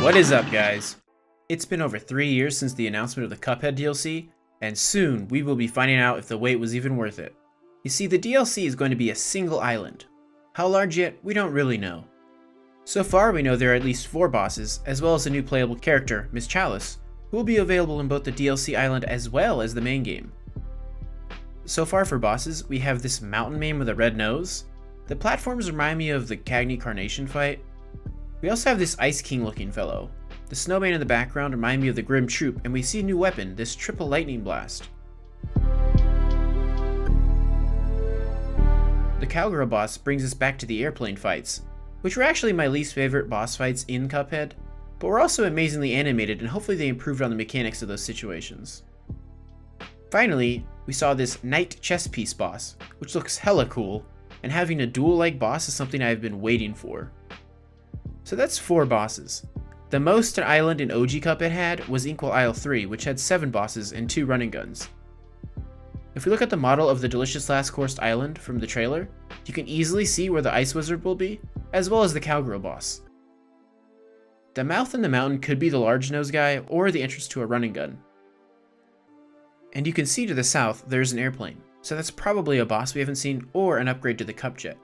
What is up, guys? It's been over three years since the announcement of the Cuphead DLC, and soon we will be finding out if the wait was even worth it. You see, the DLC is going to be a single island. How large yet, we don't really know. So far, we know there are at least four bosses, as well as a new playable character, Miss Chalice, who will be available in both the DLC island as well as the main game. So far for bosses, we have this mountain man with a red nose. The platforms remind me of the Cagney Carnation fight, we also have this Ice King looking fellow. The snowman in the background remind me of the Grim Troop, and we see a new weapon, this Triple Lightning Blast. The Cowgirl boss brings us back to the airplane fights, which were actually my least favorite boss fights in Cuphead, but were also amazingly animated and hopefully they improved on the mechanics of those situations. Finally, we saw this Knight chess piece boss, which looks hella cool, and having a duel-like boss is something I've been waiting for. So that's four bosses. The most an island in OG Cuphead had was Inkwell Isle 3, which had 7 bosses and 2 running guns. If we look at the model of the Delicious Last Course Island from the trailer, you can easily see where the Ice Wizard will be, as well as the Cowgirl boss. The mouth in the mountain could be the large nose guy or the entrance to a running gun. And you can see to the south there's an airplane, so that's probably a boss we haven't seen or an upgrade to the Cup Jet.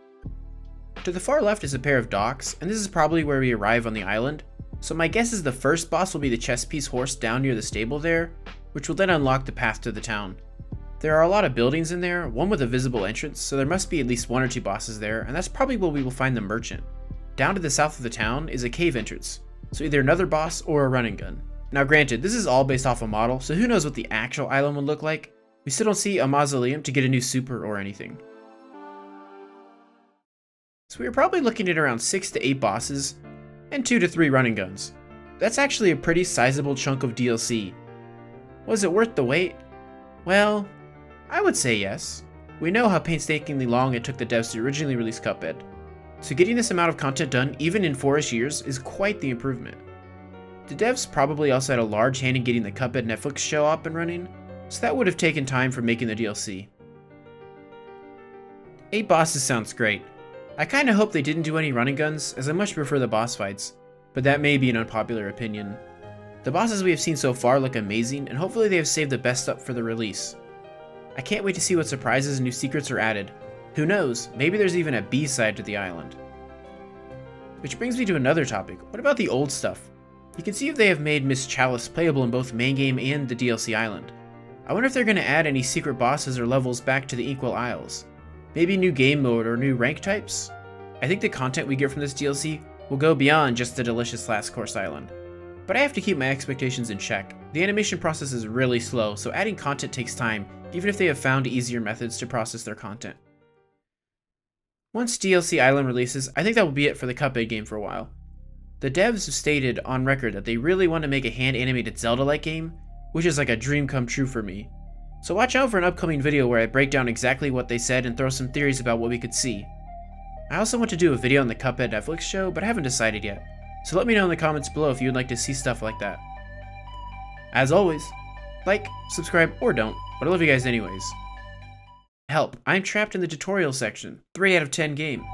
To the far left is a pair of docks, and this is probably where we arrive on the island, so my guess is the first boss will be the chess piece horse down near the stable there, which will then unlock the path to the town. There are a lot of buildings in there, one with a visible entrance, so there must be at least one or two bosses there, and that's probably where we will find the merchant. Down to the south of the town is a cave entrance, so either another boss or a running gun. Now granted, this is all based off a model, so who knows what the actual island would look like. We still don't see a mausoleum to get a new super or anything. So we are probably looking at around 6 to 8 bosses, and 2 to 3 running guns. That's actually a pretty sizable chunk of DLC. Was it worth the wait? Well, I would say yes. We know how painstakingly long it took the devs to originally release Cuphead, so getting this amount of content done even in 4ish years is quite the improvement. The devs probably also had a large hand in getting the Cuphead Netflix show up and running, so that would have taken time from making the DLC. 8 bosses sounds great, I kinda hope they didn't do any running guns, as I much prefer the boss fights, but that may be an unpopular opinion. The bosses we have seen so far look amazing, and hopefully they have saved the best up for the release. I can't wait to see what surprises and new secrets are added. Who knows, maybe there's even a B-side to the island. Which brings me to another topic, what about the old stuff? You can see if they have made Miss Chalice playable in both main game and the DLC island. I wonder if they're going to add any secret bosses or levels back to the Inkwell Isles. Maybe new game mode or new rank types? I think the content we get from this DLC will go beyond just the delicious last course island. But I have to keep my expectations in check. The animation process is really slow, so adding content takes time, even if they have found easier methods to process their content. Once DLC Island releases, I think that will be it for the Cuphead game for a while. The devs have stated on record that they really want to make a hand-animated Zelda-like game, which is like a dream come true for me. So watch out for an upcoming video where I break down exactly what they said and throw some theories about what we could see. I also want to do a video on the Cuphead Netflix show, but I haven't decided yet. So let me know in the comments below if you would like to see stuff like that. As always, like, subscribe, or don't, but I love you guys anyways. Help, I'm trapped in the tutorial section. 3 out of 10 game.